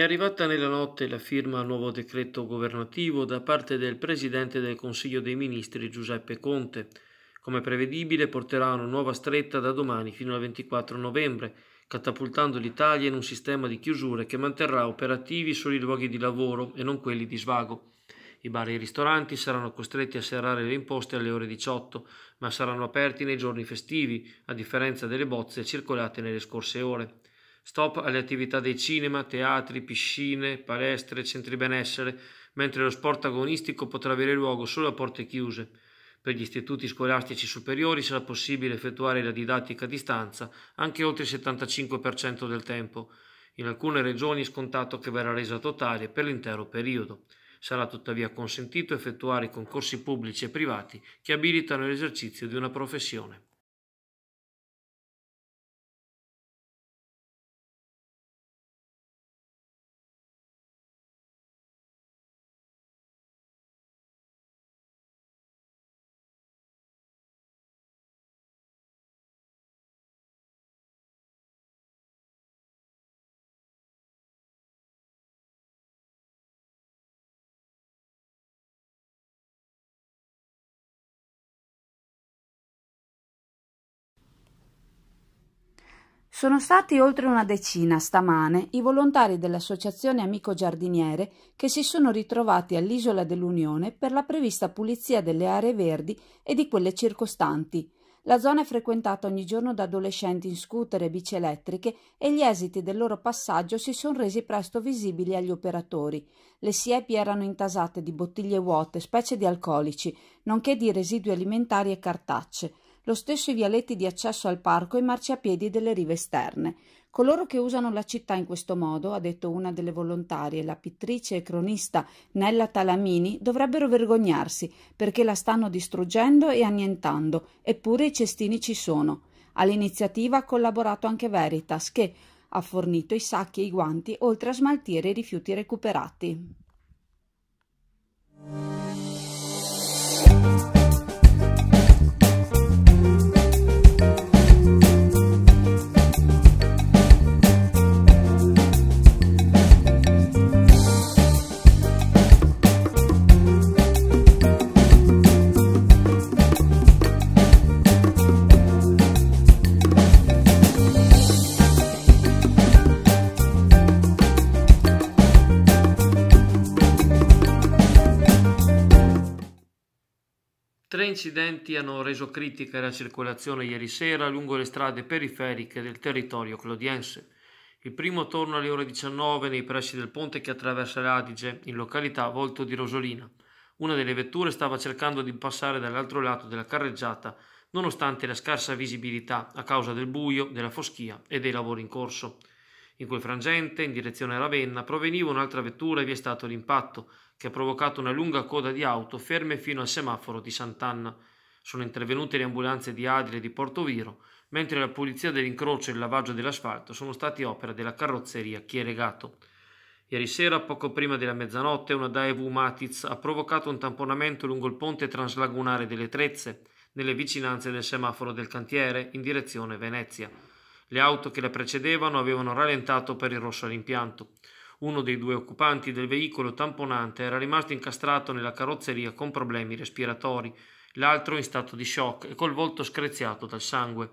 È arrivata nella notte la firma al nuovo decreto governativo da parte del Presidente del Consiglio dei Ministri Giuseppe Conte. Come prevedibile porterà una nuova stretta da domani fino al 24 novembre, catapultando l'Italia in un sistema di chiusure che manterrà operativi solo i luoghi di lavoro e non quelli di svago. I bar e i ristoranti saranno costretti a serrare le imposte alle ore 18, ma saranno aperti nei giorni festivi, a differenza delle bozze circolate nelle scorse ore. Stop alle attività dei cinema, teatri, piscine, palestre, centri benessere, mentre lo sport agonistico potrà avere luogo solo a porte chiuse. Per gli istituti scolastici superiori sarà possibile effettuare la didattica a distanza anche oltre il 75% del tempo. In alcune regioni è scontato che verrà resa totale per l'intero periodo. Sarà tuttavia consentito effettuare concorsi pubblici e privati che abilitano l'esercizio di una professione. Sono stati oltre una decina stamane i volontari dell'Associazione Amico Giardiniere che si sono ritrovati all'Isola dell'Unione per la prevista pulizia delle aree verdi e di quelle circostanti. La zona è frequentata ogni giorno da adolescenti in scooter e bici elettriche e gli esiti del loro passaggio si sono resi presto visibili agli operatori. Le siepi erano intasate di bottiglie vuote, specie di alcolici, nonché di residui alimentari e cartacce lo stesso i vialetti di accesso al parco e i marciapiedi delle rive esterne. Coloro che usano la città in questo modo, ha detto una delle volontarie, la pittrice e cronista Nella Talamini, dovrebbero vergognarsi perché la stanno distruggendo e annientando, eppure i cestini ci sono. All'iniziativa ha collaborato anche Veritas che ha fornito i sacchi e i guanti oltre a smaltire i rifiuti recuperati. Incidenti hanno reso critica la circolazione ieri sera lungo le strade periferiche del territorio clodiense. Il primo torna alle ore 19 nei pressi del ponte che attraversa l'Adige, in località Volto di Rosolina. Una delle vetture stava cercando di passare dall'altro lato della carreggiata, nonostante la scarsa visibilità a causa del buio, della foschia e dei lavori in corso. In quel frangente, in direzione Ravenna, proveniva un'altra vettura e vi è stato l'impatto, che ha provocato una lunga coda di auto ferme fino al semaforo di Sant'Anna. Sono intervenute le ambulanze di Adile e di Portoviro, mentre la pulizia dell'incrocio e il lavaggio dell'asfalto sono stati opera della carrozzeria Chieregato. Ieri sera, poco prima della mezzanotte, una Daewoo Matiz ha provocato un tamponamento lungo il ponte translagunare delle Trezze, nelle vicinanze del semaforo del cantiere, in direzione Venezia. Le auto che la precedevano avevano rallentato per il rosso all'impianto. Uno dei due occupanti del veicolo tamponante era rimasto incastrato nella carrozzeria con problemi respiratori, l'altro in stato di shock e col volto screziato dal sangue.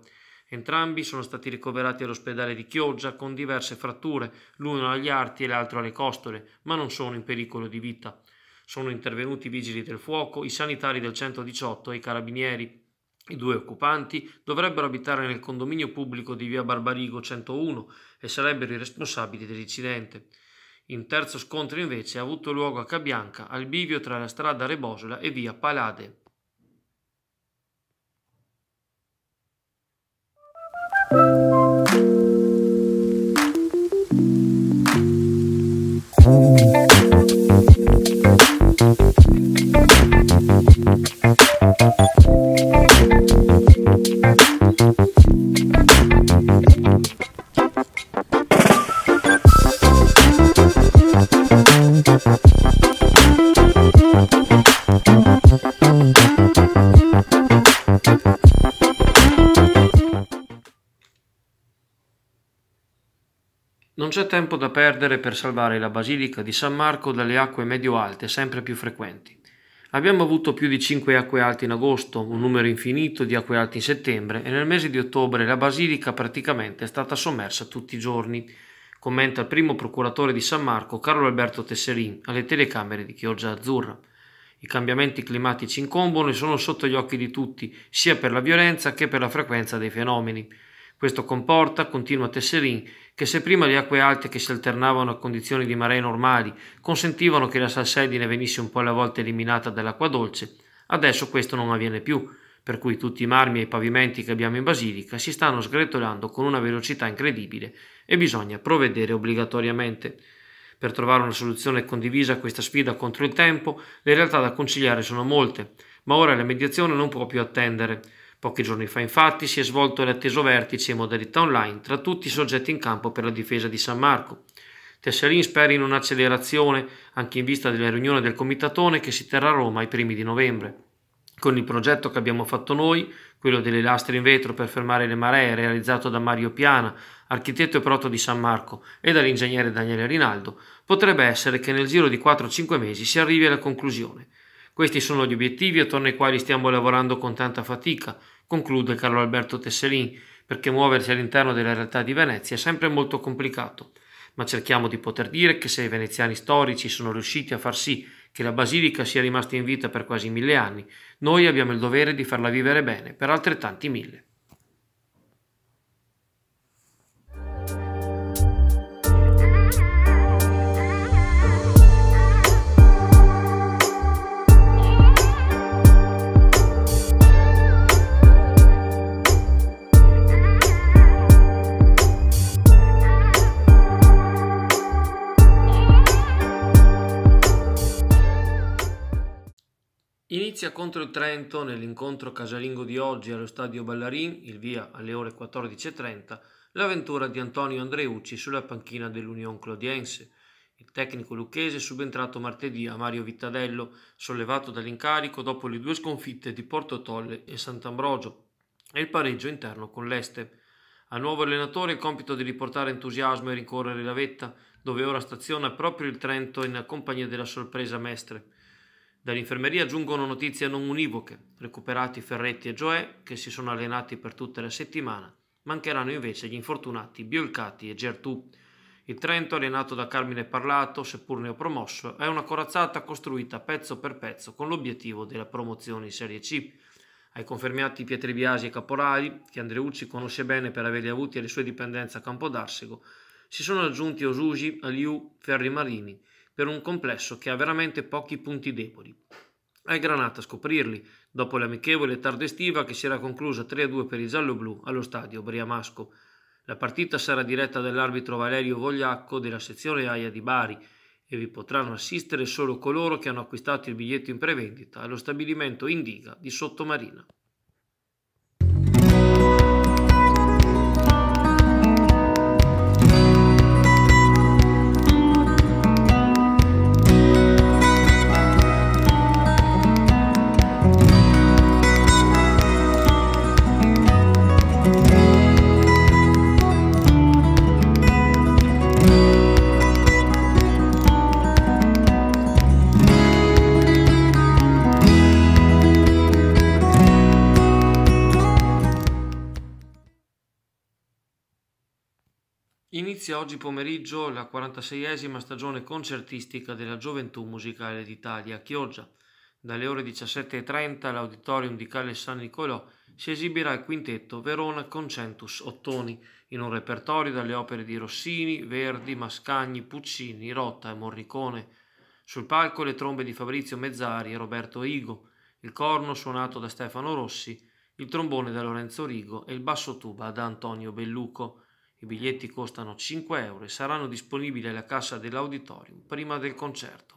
Entrambi sono stati ricoverati all'ospedale di Chioggia con diverse fratture, l'uno agli arti e l'altro alle costole, ma non sono in pericolo di vita. Sono intervenuti i vigili del fuoco, i sanitari del 118 e i carabinieri. I due occupanti dovrebbero abitare nel condominio pubblico di via Barbarigo 101 e sarebbero i responsabili dell'incidente. In terzo scontro invece ha avuto luogo a Cabianca, al bivio tra la strada Rebosola e via Palade. C'è tempo da perdere per salvare la Basilica di San Marco dalle acque medio-alte sempre più frequenti. Abbiamo avuto più di 5 acque alte in agosto, un numero infinito di acque alte in settembre e nel mese di ottobre la Basilica praticamente è stata sommersa tutti i giorni, commenta il primo procuratore di San Marco Carlo Alberto Tesserin alle telecamere di Chioggia Azzurra. I cambiamenti climatici incombono e sono sotto gli occhi di tutti, sia per la violenza che per la frequenza dei fenomeni. Questo comporta, continua Tesserin, che se prima le acque alte che si alternavano a condizioni di maree normali consentivano che la salsedine venisse un po' alla volta eliminata dall'acqua dolce, adesso questo non avviene più, per cui tutti i marmi e i pavimenti che abbiamo in Basilica si stanno sgretolando con una velocità incredibile e bisogna provvedere obbligatoriamente. Per trovare una soluzione condivisa a questa sfida contro il tempo, le realtà da conciliare sono molte, ma ora la mediazione non può più attendere. Pochi giorni fa infatti si è svolto l'atteso vertice in modalità online tra tutti i soggetti in campo per la difesa di San Marco. Tesserin spera in un'accelerazione anche in vista della riunione del Comitatone che si terrà a Roma ai primi di novembre. Con il progetto che abbiamo fatto noi, quello delle lastre in vetro per fermare le maree realizzato da Mario Piana, architetto e proto di San Marco, e dall'ingegnere Daniele Rinaldo, potrebbe essere che nel giro di 4-5 mesi si arrivi alla conclusione. Questi sono gli obiettivi attorno ai quali stiamo lavorando con tanta fatica, conclude Carlo Alberto Tesserin, perché muoversi all'interno della realtà di Venezia è sempre molto complicato. Ma cerchiamo di poter dire che se i veneziani storici sono riusciti a far sì che la basilica sia rimasta in vita per quasi mille anni, noi abbiamo il dovere di farla vivere bene per altrettanti mille. Inizia contro il Trento nell'incontro casalingo di oggi allo stadio Ballarin, il via alle ore 14.30, l'avventura di Antonio Andreucci sulla panchina dell'Union Clodiense. Il tecnico lucchese è subentrato martedì a Mario Vittadello, sollevato dall'incarico dopo le due sconfitte di Porto Tolle e Sant'Ambrogio e il pareggio interno con l'Este. Al nuovo allenatore il compito di riportare entusiasmo e rincorrere la vetta, dove ora staziona proprio il Trento in compagnia della sorpresa Mestre. Dall'infermeria giungono notizie non univoche. Recuperati Ferretti e Gioè, che si sono allenati per tutta la settimana. Mancheranno invece gli infortunati Biolcati e Gertù. Il Trento, allenato da Carmine Parlato, seppur neopromosso, è una corazzata costruita pezzo per pezzo con l'obiettivo della promozione in Serie C. Ai confermati Pietri Biasi e Caporali, che Andreucci conosce bene per averli avuti alle sue dipendenze a Campodarsego, si sono aggiunti Osugi, Aliu, Ferri Marini, per un complesso che ha veramente pochi punti deboli. È Granata scoprirli, dopo l'amichevole tarda estiva che si era conclusa 3-2 per i giallo-blu allo stadio Briamasco. La partita sarà diretta dall'arbitro Valerio Vogliacco della sezione AIA di Bari e vi potranno assistere solo coloro che hanno acquistato il biglietto in prevendita allo stabilimento Indiga di Sottomarina. Inizia oggi pomeriggio la 46esima stagione concertistica della Gioventù Musicale d'Italia a Chioggia. Dalle ore 17.30 all'Auditorium di Calle San Nicolò si esibirà il quintetto Verona Concentus Ottoni in un repertorio dalle opere di Rossini, Verdi, Mascagni, Puccini, Rotta e Morricone. Sul palco le trombe di Fabrizio Mezzari e Roberto Igo, il corno suonato da Stefano Rossi, il trombone da Lorenzo Rigo e il basso tuba da Antonio Belluco. I biglietti costano 5 euro e saranno disponibili alla cassa dell'auditorium prima del concerto.